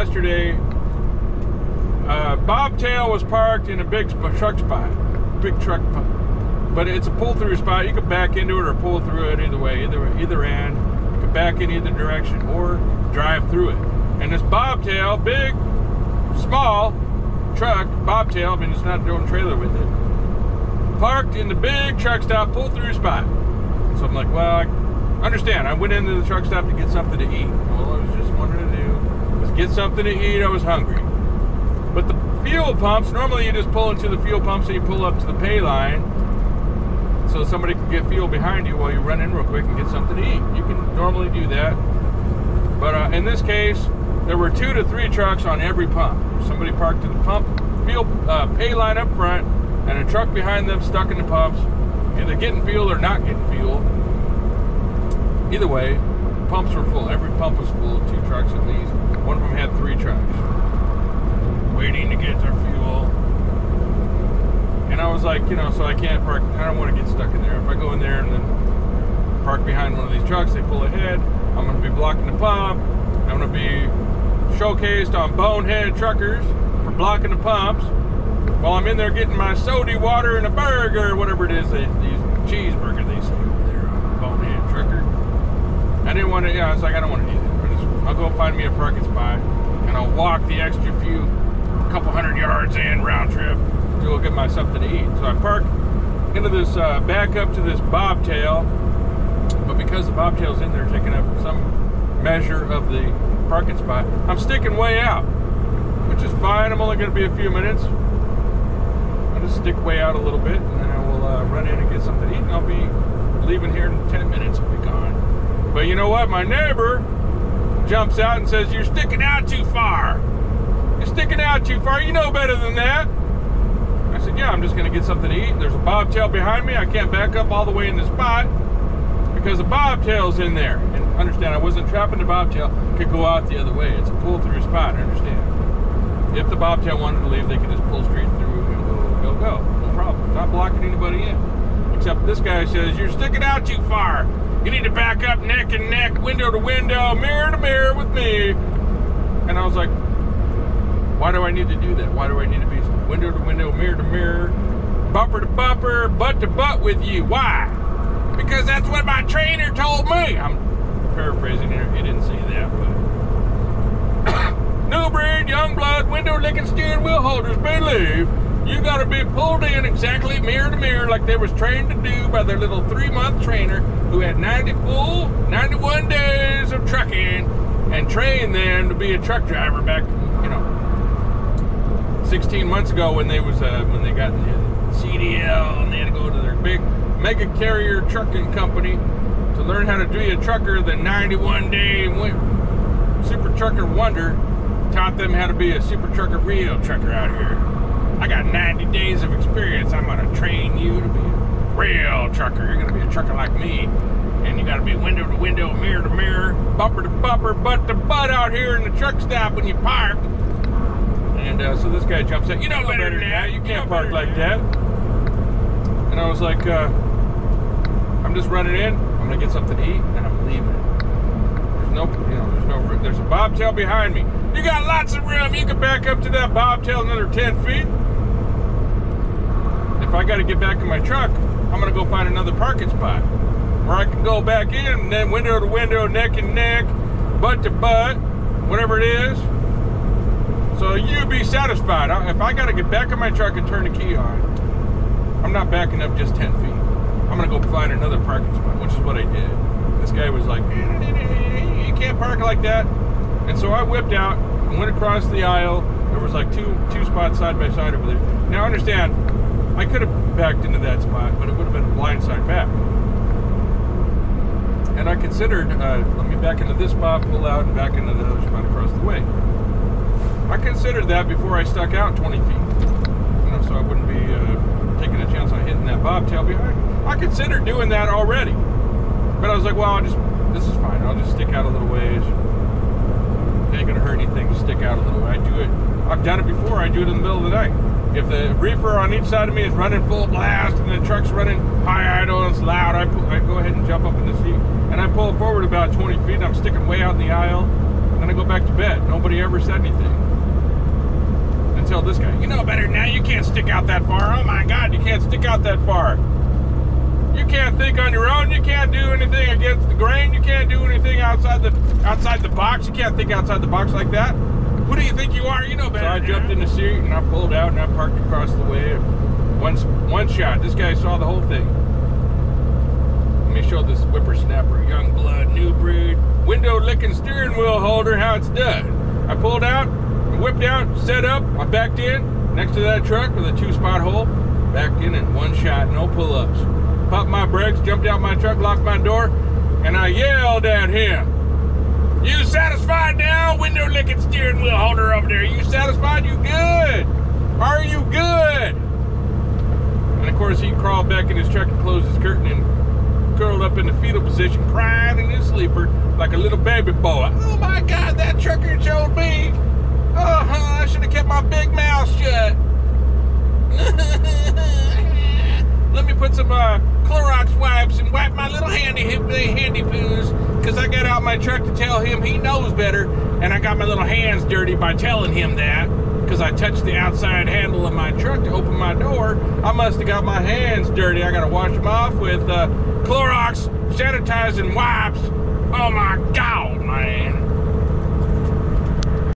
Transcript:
yesterday. Uh, Bobtail was parked in a big truck spot, big truck, spot. but it's a pull-through spot. You can back into it or pull through it either way, either either end. You can back in either direction or drive through it. And this Bobtail, big, small truck, Bobtail. I mean, it's not doing trailer with it. Parked in the big truck stop pull-through spot. So I'm like, well, I understand. I went into the truck stop to get something to eat. All I was just was get something to eat. I was hungry. But the fuel pumps, normally you just pull into the fuel pump so you pull up to the pay line so somebody can get fuel behind you while you run in real quick and get something to eat. You can normally do that. But uh, in this case, there were two to three trucks on every pump. Somebody parked at the pump, fuel uh, pay line up front, and a truck behind them stuck in the pumps, either getting fuel or not getting fuel. Either way, pumps were full. Every pump was full, two trucks at least. One of them had three trucks waiting to get their fuel. And I was like, you know, so I can't park. I don't want to get stuck in there. If I go in there and then park behind one of these trucks, they pull ahead. I'm going to be blocking the pump. I'm going to be showcased on bonehead truckers for blocking the pumps while I'm in there getting my soda water and a burger, whatever it is, they, these cheeseburger they say over there on a bonehead trucker. I didn't want to, yeah, I was like, I don't want to do that. Just, I'll go find me a parking spot and I'll walk the extra few, couple hundred yards in round trip to go get myself something to eat. So I park into this, uh, back up to this bobtail, but because the bobtail's in there taking up some measure of the parking spot, I'm sticking way out, which is fine. I'm only going to be a few minutes. I'll just stick way out a little bit and then I will uh, run in and get something to eat and I'll be leaving here in 10 minutes. I'll be gone. But you know what? My neighbor jumps out and says, You're sticking out too far. You're sticking out too far. You know better than that. I said, Yeah, I'm just going to get something to eat. There's a bobtail behind me. I can't back up all the way in the spot because the bobtail's in there. And understand, I wasn't trapping the bobtail. Could go out the other way. It's a pull-through spot. Understand? If the bobtail wanted to leave, they could just pull straight through and go, go, go. No problem. Not blocking anybody in. Except this guy says, You're sticking out too far. You need to back up neck and neck, window to window, mirror to mirror with me. And I was like, why do I need to do that? Why do I need to be window to window, mirror to mirror, bumper to bumper, butt to butt with you? Why? Because that's what my trainer told me. I'm paraphrasing here. He didn't say that, but new breed, young blood, window licking steering wheel holders believe you got to be pulled in exactly mirror to mirror like they was trained to do by their little three-month trainer who had 90 full, 91 days of trucking and trained them to be a truck driver back, you know, 16 months ago when they was uh, when they got the CDL and they had to go to their big mega carrier trucking company to learn how to be a trucker. The 91 day super trucker wonder taught them how to be a super trucker real trucker out here. I got 90 days of experience. I'm gonna train you to be a real trucker. You're gonna be a trucker like me. And you gotta be window to window, mirror to mirror, bumper to bumper, butt to butt out here in the truck stop when you park. And uh, so this guy jumps out. You know better than that. You can't park like that. And I was like, uh, I'm just running in. I'm gonna get something to eat, and I'm leaving. There's no, you know, there's no, there's a bobtail behind me. You got lots of room. You can back up to that bobtail another 10 feet. If I got to get back in my truck, I'm gonna go find another parking spot where I can go back in, and then window to window, neck and neck, butt to butt, whatever it is. So you be satisfied. If I got to get back in my truck and turn the key on, I'm not backing up just 10 feet. I'm gonna go find another parking spot, which is what I did. This guy was like, eh, eh, eh, you can't park like that. And so I whipped out and went across the aisle. There was like two two spots side by side over there. Now understand, I could have backed into that spot, but it would have been a blind side back. And I considered, uh, let me back into this spot, pull out, and back into the other spot across the way. I considered that before I stuck out 20 feet. You know, so I wouldn't be uh, taking a chance on hitting that bobtail behind. I considered doing that already. But I was like, well, I'll just, this is fine. I'll just stick out a little ways. It ain't gonna hurt anything to stick out a little. I do it, I've done it before. I do it in the middle of the night. If the reefer on each side of me is running full blast and the truck's running high idle and it's loud, I, pull, I go ahead and jump up in the seat and I pull forward about 20 feet. and I'm sticking way out in the aisle and Then I go back to bed. Nobody ever said anything. Until this guy, you know better now. You can't stick out that far. Oh my God, you can't stick out that far. You can't think on your own. You can't do anything against the grain. You can't do anything outside the outside the box. You can't think outside the box like that. Who do you think you are? You know better. So I jumped in the seat and I pulled out and I parked across the way. One one shot. This guy saw the whole thing. Let me show this whippersnapper, young blood, new breed, window licking steering wheel holder, how it's done. I pulled out, whipped out, set up, I backed in next to that truck with a two spot hole, backed in in one shot, no pull ups. Popped my brakes, jumped out my truck, locked my door, and I yelled at him. Satisfied now, window licking steering wheel holder over there? Are You satisfied? You good? Are you good? And of course, he crawled back in his truck and closed his curtain and curled up in the fetal position, crying in his sleeper like a little baby boy. Oh my God, that trucker showed me. Huh, I should have kept my big mouth shut. Let me put some uh, Clorox wipes and wipe my little handy handy poos because I got out my truck to tell him he knows better, and I got my little hands dirty by telling him that because I touched the outside handle of my truck to open my door. I must have got my hands dirty. I got to wash them off with uh, Clorox sanitizing wipes. Oh my God, man.